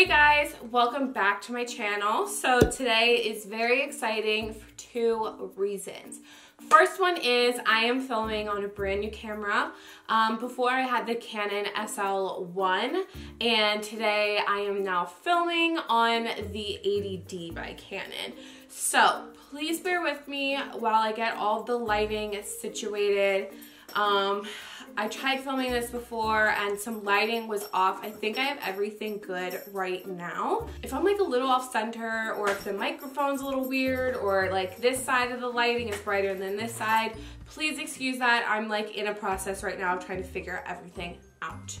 Hey guys, welcome back to my channel. So today is very exciting for two reasons. First one is I am filming on a brand new camera. Um, before I had the Canon SL1 and today I am now filming on the 80D by Canon. So please bear with me while I get all the lighting situated. Um, I tried filming this before and some lighting was off. I think I have everything good right now. If I'm like a little off center or if the microphone's a little weird or like this side of the lighting is brighter than this side, please excuse that. I'm like in a process right now trying to figure everything out.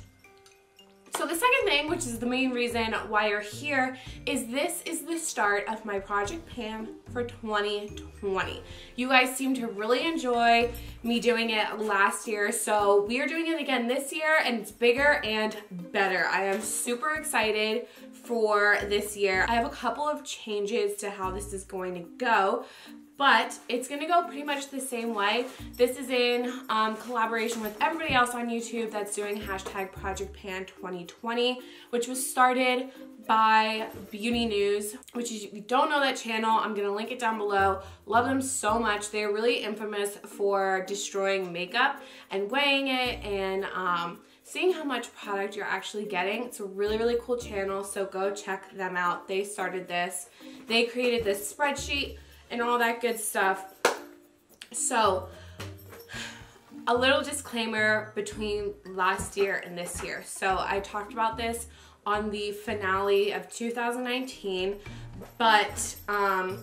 Which is the main reason why you're here, is this is the start of my Project Pan for 2020. You guys seem to really enjoy me doing it last year, so we are doing it again this year, and it's bigger and better. I am super excited for this year. I have a couple of changes to how this is going to go, but it's gonna go pretty much the same way. This is in um, collaboration with everybody else on YouTube that's doing hashtag Project Pan 2020, which was started by Beauty News, which is, if you don't know that channel, I'm gonna link it down below. Love them so much. They're really infamous for destroying makeup and weighing it and um, seeing how much product you're actually getting. It's a really, really cool channel, so go check them out. They started this. They created this spreadsheet and all that good stuff. So, a little disclaimer between last year and this year. So, I talked about this on the finale of 2019, but um,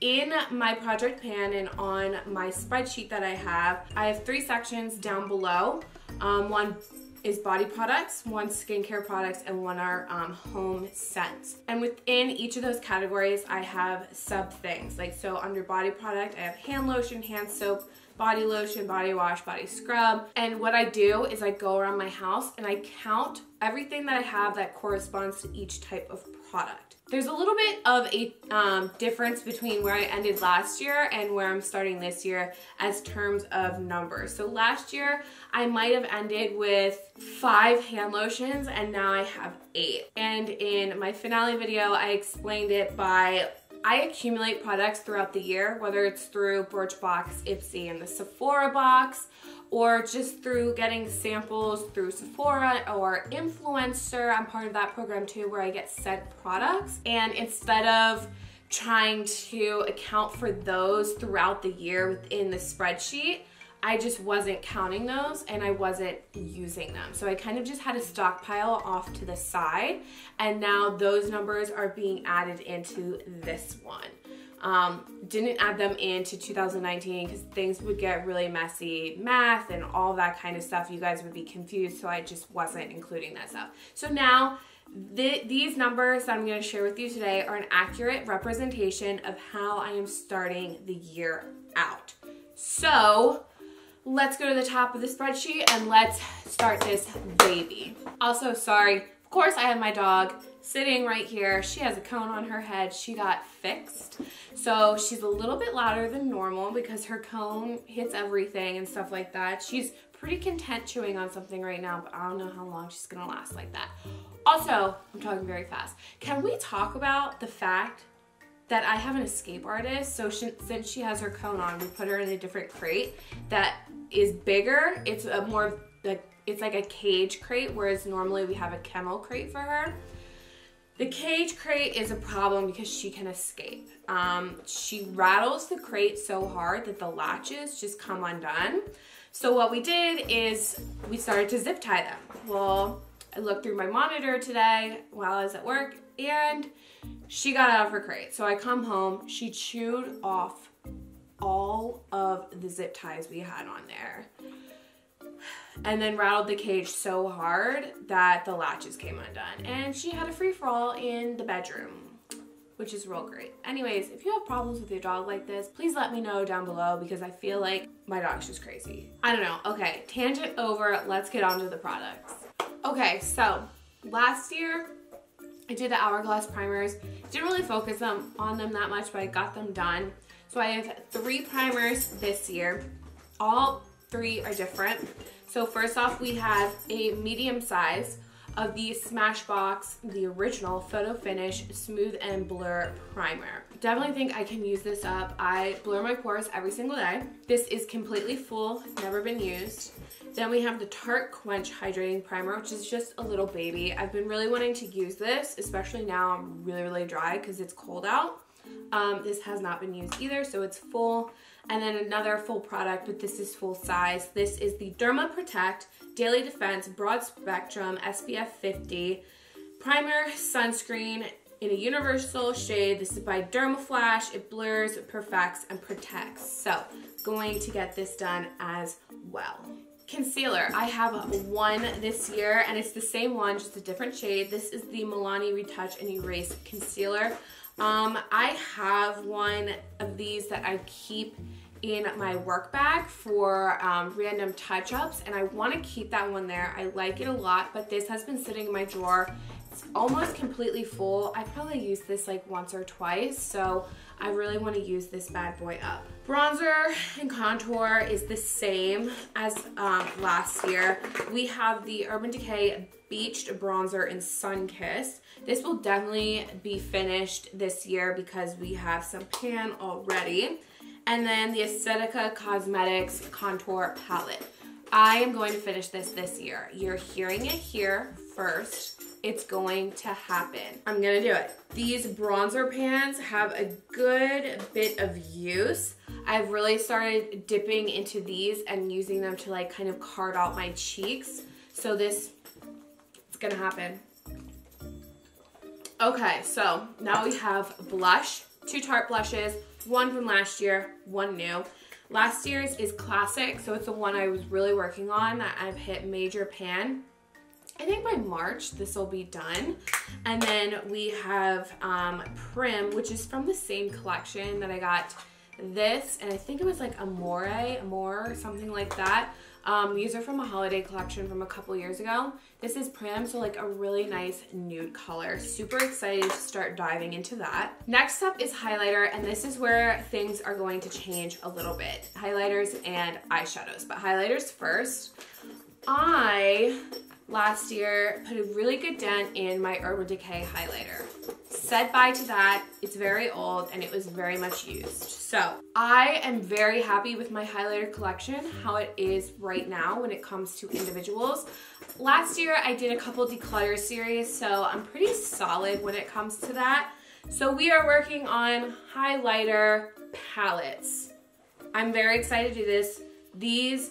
in my project plan and on my spreadsheet that I have, I have three sections down below. Um, one is body products, one skincare products, and one are um, home scents. And within each of those categories, I have sub things. Like so under body product, I have hand lotion, hand soap, body lotion, body wash, body scrub. And what I do is I go around my house and I count everything that I have that corresponds to each type of product. There's a little bit of a um, difference between where I ended last year and where I'm starting this year as terms of numbers. So last year, I might have ended with five hand lotions and now I have eight. And in my finale video, I explained it by I accumulate products throughout the year, whether it's through Birchbox, Ipsy, and the Sephora box, or just through getting samples through Sephora or Influenster. I'm part of that program too where I get sent products. And instead of trying to account for those throughout the year within the spreadsheet, I just wasn't counting those and I wasn't using them. So I kind of just had a stockpile off to the side and now those numbers are being added into this one. Um, didn't add them into 2019 because things would get really messy, math and all that kind of stuff. You guys would be confused, so I just wasn't including that stuff. So now the, these numbers that I'm going to share with you today are an accurate representation of how I am starting the year out. So let's go to the top of the spreadsheet and let's start this baby. Also, sorry, of course I have my dog sitting right here. She has a cone on her head. She got fixed. So she's a little bit louder than normal because her cone hits everything and stuff like that. She's pretty content chewing on something right now, but I don't know how long she's gonna last like that. Also, I'm talking very fast. Can we talk about the fact that I have an escape artist. So she, since she has her cone on, we put her in a different crate that is bigger. It's a more like it's like a cage crate, whereas normally we have a kennel crate for her. The cage crate is a problem because she can escape. Um, she rattles the crate so hard that the latches just come undone. So what we did is we started to zip tie them. Well, I looked through my monitor today while I was at work and she got out of her crate. So I come home, she chewed off all of the zip ties we had on there and then rattled the cage so hard that the latches came undone. And she had a free for all in the bedroom, which is real great. Anyways, if you have problems with your dog like this, please let me know down below because I feel like my dog's just crazy. I don't know. Okay, tangent over. Let's get on to the products. Okay, so last year I did the Hourglass primers. Didn't really focus them on them that much, but I got them done. So I have three primers this year. All three are different. So first off, we have a medium size of the Smashbox, the original Photo Finish Smooth and Blur Primer. Definitely think I can use this up. I blur my pores every single day. This is completely full, never been used. Then we have the Tarte Quench Hydrating Primer, which is just a little baby. I've been really wanting to use this, especially now I'm really, really dry because it's cold out. Um, this has not been used either, so it's full. And then another full product, but this is full size. This is the Derma Protect Daily Defense Broad Spectrum SPF 50 Primer Sunscreen in a universal shade. This is by Dermaflash. It blurs, perfects, and protects. So going to get this done as well. Concealer, I have one this year and it's the same one, just a different shade. This is the Milani Retouch and Erase Concealer. Um, I have one of these that I keep in my work bag for um, random touch-ups and I want to keep that one there. I like it a lot, but this has been sitting in my drawer. It's almost completely full. I probably used this like once or twice, so I really want to use this bad boy up. Bronzer and contour is the same as um, last year. We have the Urban Decay Beached Bronzer in Sunkissed. This will definitely be finished this year because we have some pan already. And then the Aesthetica Cosmetics Contour Palette. I am going to finish this this year. You're hearing it here first. It's going to happen. I'm gonna do it. These bronzer pans have a good bit of use. I've really started dipping into these and using them to like kind of card out my cheeks. So this, it's gonna happen. Okay, so now we have blush, two Tarte blushes, one from last year, one new. Last year's is classic, so it's the one I was really working on that I've hit major pan. I think by March this will be done. And then we have um, Prim, which is from the same collection that I got this, and I think it was like Amore, Amore, something like that. Um, these are from a holiday collection from a couple years ago. This is Prim, so like a really nice nude color. Super excited to start diving into that. Next up is highlighter, and this is where things are going to change a little bit. Highlighters and eyeshadows, but highlighters first. I last year put a really good dent in my Urban Decay highlighter. Said bye to that. It's very old and it was very much used. So I am very happy with my highlighter collection, how it is right now when it comes to individuals. Last year I did a couple declutter series, so I'm pretty solid when it comes to that. So we are working on highlighter palettes. I'm very excited to do this. These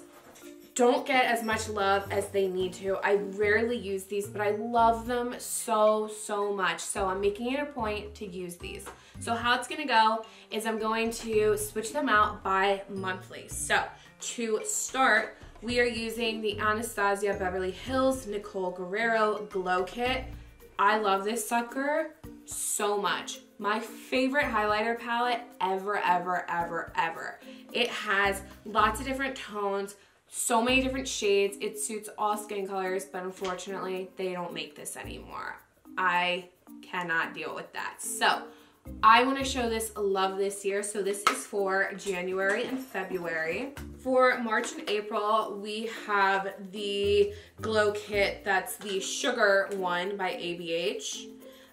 don't get as much love as they need to. I rarely use these, but I love them so, so much. So I'm making it a point to use these. So how it's gonna go is I'm going to switch them out by monthly. So to start, we are using the Anastasia Beverly Hills Nicole Guerrero Glow Kit. I love this sucker so much. My favorite highlighter palette ever, ever, ever, ever. It has lots of different tones, so many different shades. It suits all skin colors, but unfortunately, they don't make this anymore. I cannot deal with that. So I want to show this love this year. So this is for January and February. For March and April, we have the Glow Kit. That's the Sugar one by ABH.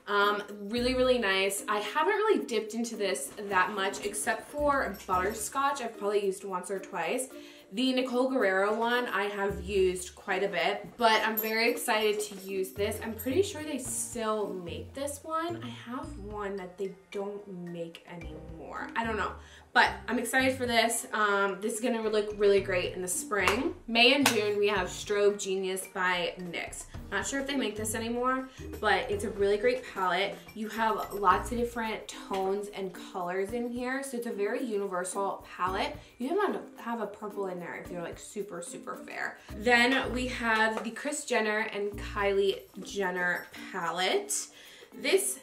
Um, really, really nice. I haven't really dipped into this that much except for butterscotch. I've probably used once or twice. The Nicole Guerrero one I have used quite a bit, but I'm very excited to use this. I'm pretty sure they still make this one. I have one that they don't make anymore. I don't know. But I'm excited for this. Um, this is gonna look really great in the spring. May and June, we have Strobe Genius by NYX. Not sure if they make this anymore, but it's a really great palette. You have lots of different tones and colors in here, so it's a very universal palette. You to have a purple in there if you're like super, super fair. Then we have the Kris Jenner and Kylie Jenner palette. This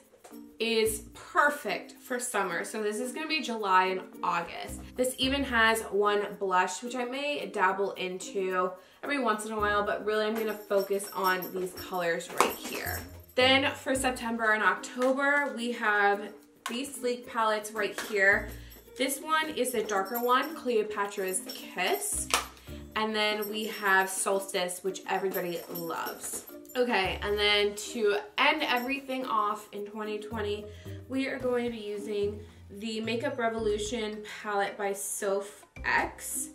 is perfect for summer. So this is gonna be July and August. This even has one blush, which I may dabble into every once in a while, but really I'm gonna focus on these colors right here. Then for September and October, we have these sleek palettes right here. This one is the darker one, Cleopatra's Kiss. And then we have Solstice, which everybody loves. Okay, and then to end everything off in 2020, we are going to be using the Makeup Revolution palette by Soph X.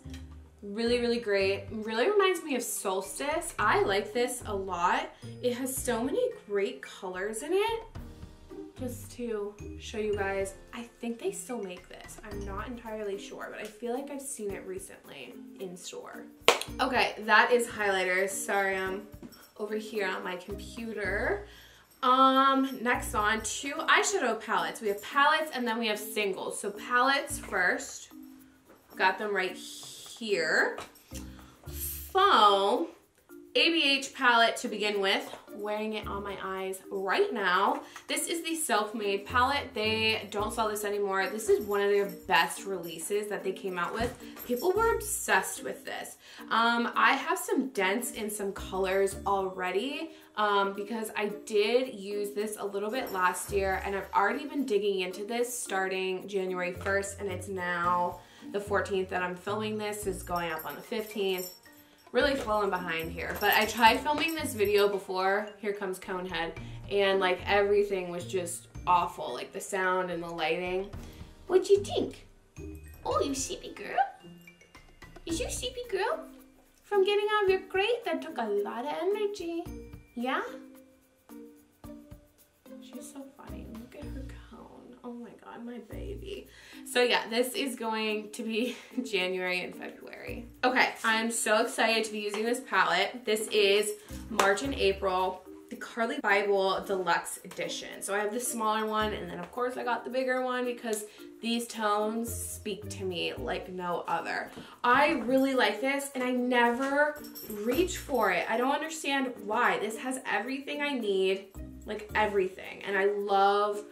Really, really great. Really reminds me of Solstice. I like this a lot. It has so many great colors in it. Just to show you guys, I think they still make this. I'm not entirely sure, but I feel like I've seen it recently in store. Okay, that is highlighters. Sorry, I'm over here on my computer. Um, next on, two eyeshadow palettes. We have palettes and then we have singles. So palettes first. Got them right here. So, ABH palette to begin with. Wearing it on my eyes right now. This is the self-made palette. They don't sell this anymore. This is one of their best releases that they came out with. People were obsessed with this. Um, I have some dents in some colors already um, because I did use this a little bit last year and I've already been digging into this starting January 1st and it's now the 14th that I'm filming this is going up on the 15th really falling behind here. But I tried filming this video before, here comes Conehead, and like everything was just awful, like the sound and the lighting. What'd you think? Oh, you sleepy girl? Is you sleepy girl? From getting out of your crate that took a lot of energy. Yeah? She's so funny. Oh my god, my baby. So yeah, this is going to be January and February. Okay, I'm so excited to be using this palette. This is March and April the Carli Bybel Deluxe Edition. So I have the smaller one and then of course I got the bigger one because these tones speak to me like no other. I really like this and I never reach for it. I don't understand why. This has everything I need, like everything. And I love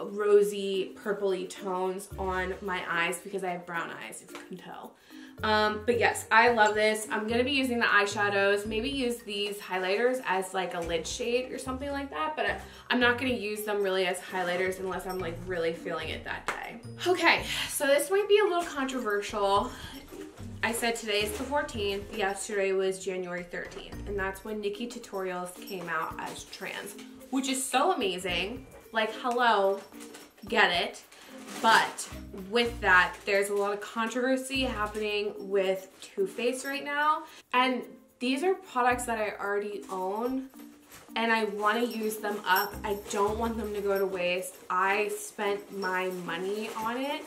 rosy purpley tones on my eyes because I have brown eyes if you can tell. Um, but yes, I love this. I'm going to be using the eyeshadows, maybe use these highlighters as like a lid shade or something like that, but I'm not going to use them really as highlighters unless I'm like really feeling it that day. Okay, so this might be a little controversial. I said today is the 14th, yesterday was January 13th, and that's when Nikkie Tutorials came out as trans, which is so amazing. Like, hello, get it. But with that, there's a lot of controversy happening with Too Faced right now. And these are products that I already own and I want to use them up. I don't want them to go to waste. I spent my money on it.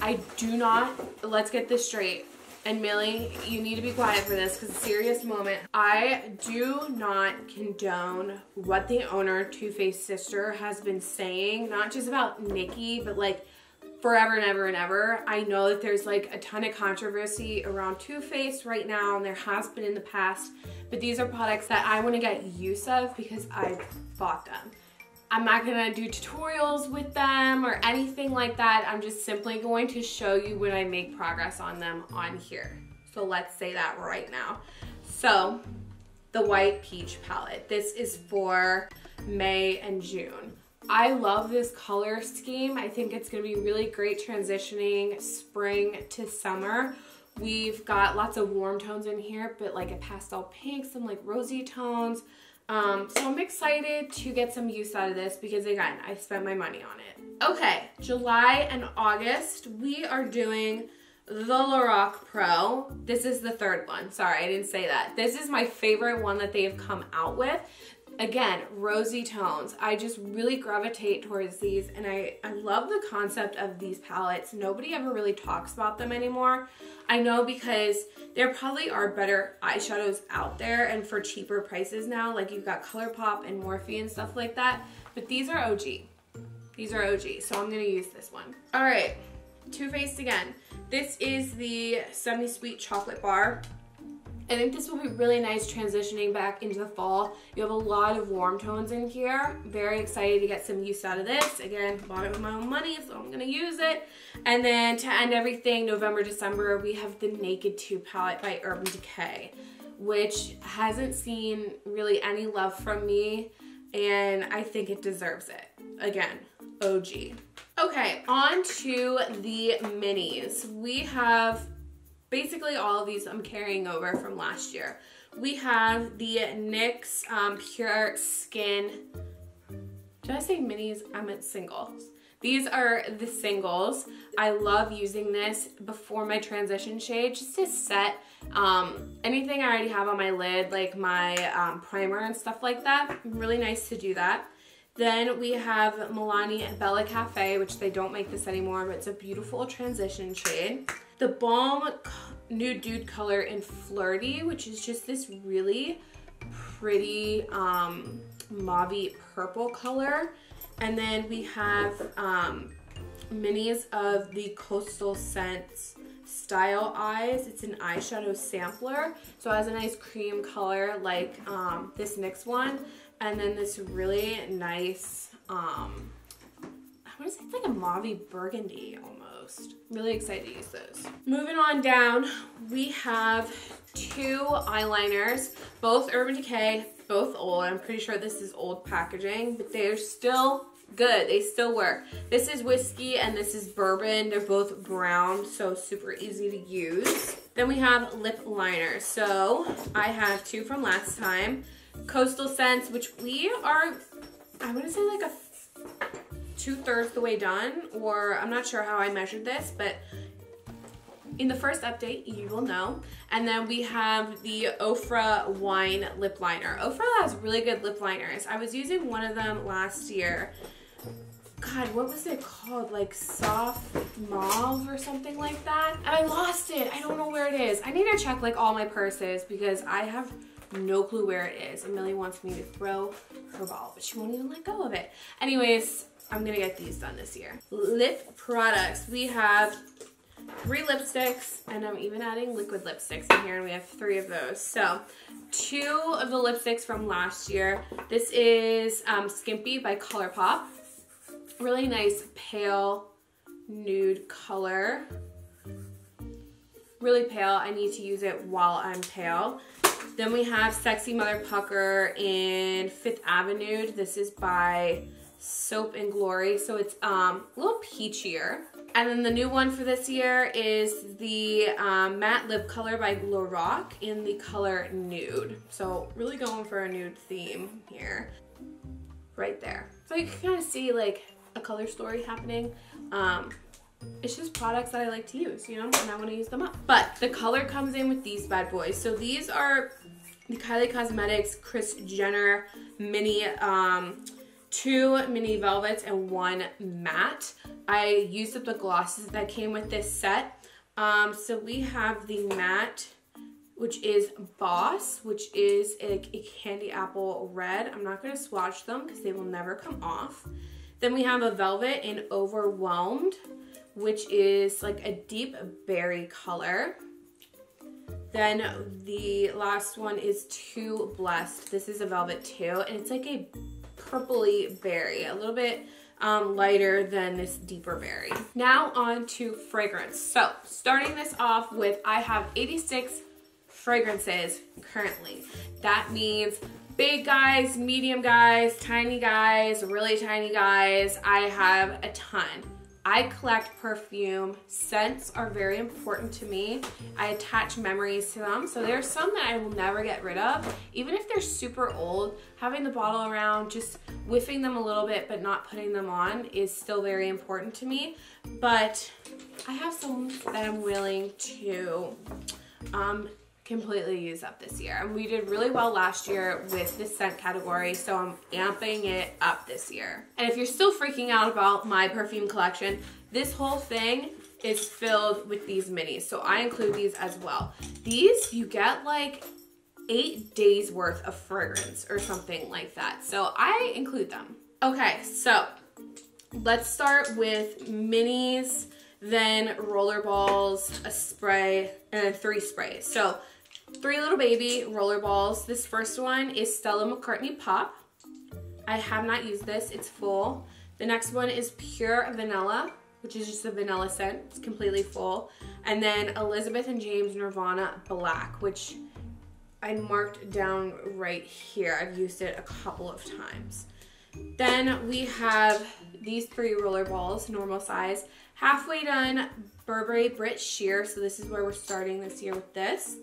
I do not, let's get this straight. And Millie, you need to be quiet for this because serious moment. I do not condone what the owner, Too Faced Sister, has been saying, not just about Nikkie, but like forever and ever and ever. I know that there's like a ton of controversy around Too Faced right now, and there has been in the past, but these are products that I want to get use of because I bought them. I'm not gonna do tutorials with them or anything like that. I'm just simply going to show you when I make progress on them on here. So let's say that right now. So the white peach palette. This is for May and June. I love this color scheme. I think it's gonna be really great transitioning spring to summer. We've got lots of warm tones in here, but like a pastel pink, some like rosy tones, um, so I'm excited to get some use out of this because again, I spent my money on it. Okay, July and August, we are doing the Lorac Pro. This is the third one. Sorry, I didn't say that. This is my favorite one that they have come out with. Again, rosy tones. I just really gravitate towards these and I, I love the concept of these palettes. Nobody ever really talks about them anymore. I know because there probably are better eyeshadows out there and for cheaper prices now. Like you've got ColourPop and Morphe and stuff like that. But these are OG. These are OG, so I'm gonna use this one. All right, Too Faced again. This is the semi-sweet chocolate bar. I think this will be really nice transitioning back into the fall. You have a lot of warm tones in here. Very excited to get some use out of this. Again, bought it with my own money, so I'm gonna use it. And then to end everything, November, December, we have the Naked 2 palette by Urban Decay, which hasn't seen really any love from me, and I think it deserves it. Again, OG. Okay, on to the minis. We have basically all of these I'm carrying over from last year. we have the NYX um, Pure Skin. Did I say minis? I meant singles. These are the singles. I love using this before my transition shade just to set um, anything I already have on my lid, like my um, primer and stuff like that. Really nice to do that. Then we have Milani Bella Cafe, which they don't make this anymore, but it's a beautiful transition shade. The Balm Nude Dude color in Flirty, which is just this really pretty um, mauve purple color. And then we have um, minis of the Coastal Scents Style Eyes. It's an eyeshadow sampler. So it has a nice cream color like um, this next one. And then this really nice, um, what is it, like a mauve burgundy almost. Really excited to use those. Moving on down, we have two eyeliners, both Urban Decay, both old. I'm pretty sure this is old packaging, but they're still good. They still work. This is whiskey and this is bourbon. They're both brown, so super easy to use. Then we have lip liners. So I have two from last time. Coastal Scents, which we are, I want to say like a two-thirds the way done, or I'm not sure how I measured this, but in the first update, you will know. And then we have the Ofra Wine Lip Liner. Ofra has really good lip liners. I was using one of them last year. God, what was it called? Like soft mauve or something like that? And I lost it. I don't know where it is. I need to check like all my purses because I have no clue where it is. Millie wants me to throw her ball, but she won't even let go of it. Anyways, I'm gonna get these done this year. Lip products. We have three lipsticks, and I'm even adding liquid lipsticks in here, and we have three of those. So, two of the lipsticks from last year. This is um, Skimpy by ColourPop. Really nice pale nude color. Really pale. I need to use it while I'm pale. Then we have Sexy Mother Pucker in Fifth Avenue. This is by Soap and Glory. So it's um, a little peachier. And then the new one for this year is the um, matte lip color by Lorac in the color Nude. So really going for a nude theme here. Right there. So you can kind of see like a color story happening. Um, it's just products that I like to use, you know, and I want to use them up. But the color comes in with these bad boys. So these are the Kylie Cosmetics Kris Jenner mini, um, two mini velvets and one matte. I used up the glosses that came with this set. Um, so we have the matte, which is Boss, which is a, a candy apple red. I'm not to swatch them because they will never come off. Then we have a velvet in Overwhelmed, which is like a deep berry color. Then the last one is Too Blessed. This is a velvet too, and it's like a purpley berry, a little bit um, lighter than this deeper berry. Now on to fragrance. So starting this off with, I have 86 fragrances currently. That means big guys, medium guys, tiny guys, really tiny guys. I have a ton. I collect perfume. Scents are very important to me. I attach memories to them. So there's some that I will never get rid of. Even if they're super old, having the bottle around, just whiffing them a little bit but not putting them on is still very important to me. But I have some that I'm willing to um, completely use up this year. And we did really well last year with the scent category, so I'm amping it up this year. And if you're still freaking out about my perfume collection, this whole thing is filled with these minis. So I include these as well. These, you get like eight days worth of fragrance or something like that. So I include them. Okay, so let's start with minis, then rollerballs, a spray, and then three sprays. So Three Little Baby roller balls. This first one is Stella McCartney Pop. I have not used this. It's full. The next one is Pure Vanilla, which is just a vanilla scent. It's completely full. And then Elizabeth and James Nirvana Black, which I marked down right here. I've used it a couple of times. Then we have these three roller balls, normal size. Halfway done Burberry Brit Sheer. So this is where we're starting this year with this.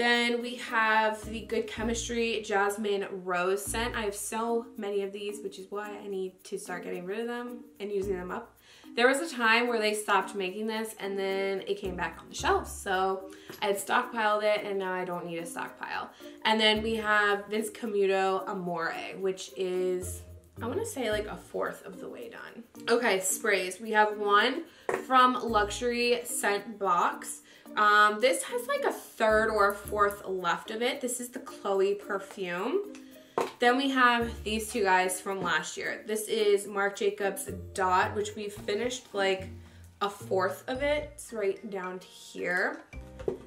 Then we have the Good Chemistry Jasmine Rose scent. I have so many of these, which is why I need to start getting rid of them and using them up. There was a time where they stopped making this and then it came back on the shelves. So I had stockpiled it and now I don't need a stockpile. And then we have this Camuto Amore, which is, I wanna say like a fourth of the way done. Okay, sprays. We have one from Luxury Scent Box. Um, this has like a third or a fourth left of it. This is the Chloe perfume. Then we have these two guys from last year. This is Marc Jacobs Dot, which we finished like a fourth of it. It's right down to here.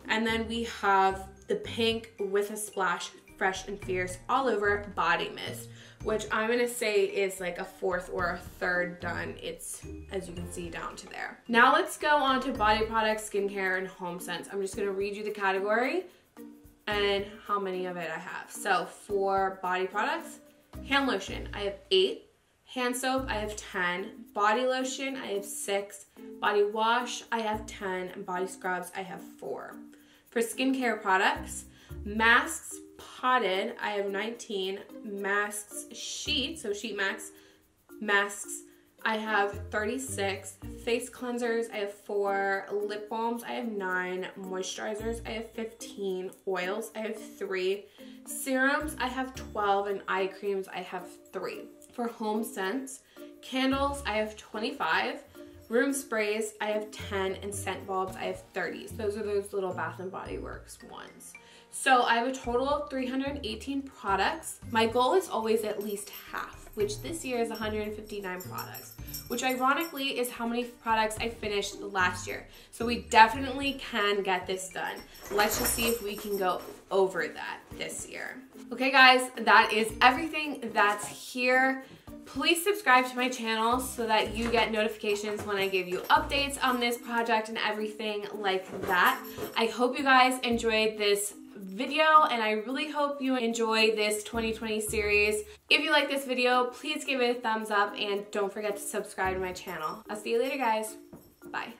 And then we have the pink with a splash fresh and fierce all over body mist which I'm gonna say is like a fourth or a third done. It's, as you can see, down to there. Now let's go on to body products, skincare, and home scents. I'm just gonna read you the category and how many of it I have. So for body products, hand lotion, I have eight. Hand soap, I have 10. Body lotion, I have six. Body wash, I have 10. And body scrubs, I have four. For skincare products, masks, potted, I have 19 masks sheet, so sheet max masks. I have 36 face cleansers. I have four lip balms. I have nine moisturizers. I have 15 oils. I have three serums. I have 12 and eye creams. I have three. For home scents, candles, I have 25. Room sprays, I have 10, and scent bulbs, I have 30. So those are those little Bath & Body Works ones. So I have a total of 318 products. My goal is always at least half, which this year is 159 products, which ironically is how many products I finished last year. So we definitely can get this done. Let's just see if we can go over that this year. Okay guys, that is everything that's here. Please subscribe to my channel so that you get notifications when I give you updates on this project and everything like that. I hope you guys enjoyed this video and I really hope you enjoy this 2020 series. If you like this video, please give it a thumbs up and don't forget to subscribe to my channel. I'll see you later guys. Bye.